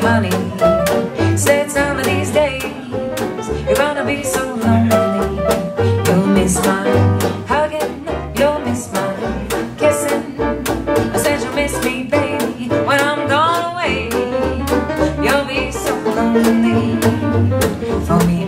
honey. Said some of these days. You're gonna be so lonely. You'll miss my hugging. You'll miss my kissing. I said you'll miss me, baby When I'm gone away. You'll be so lonely. For me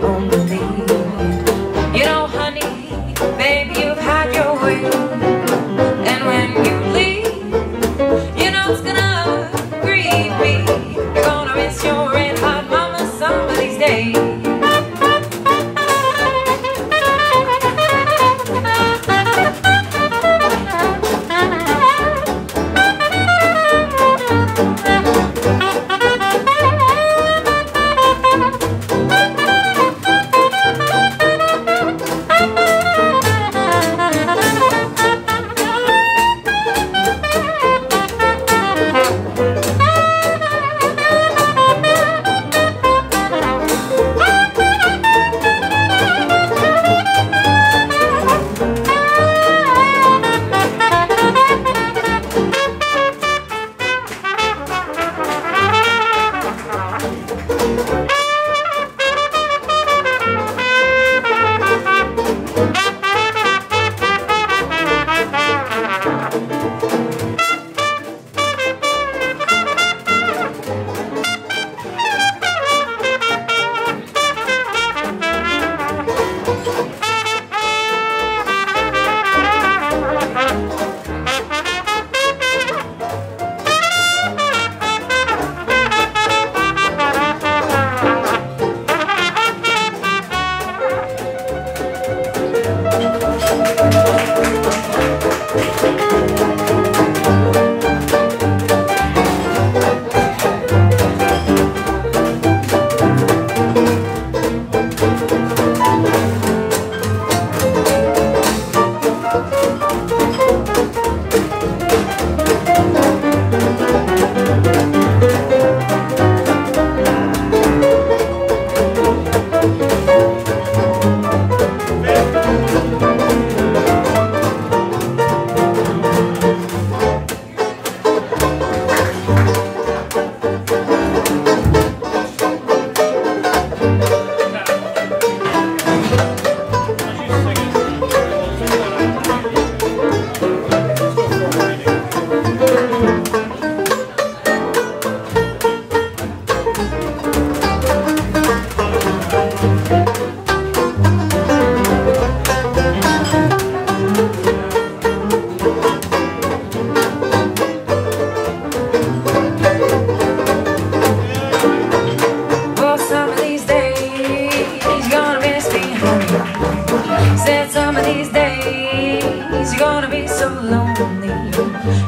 these days You're gonna be so lonely.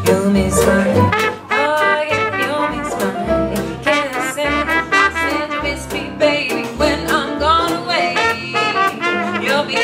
You'll miss my Oh yeah, you'll miss my Kissing, kissing, wispy baby When I'm gone away. You'll be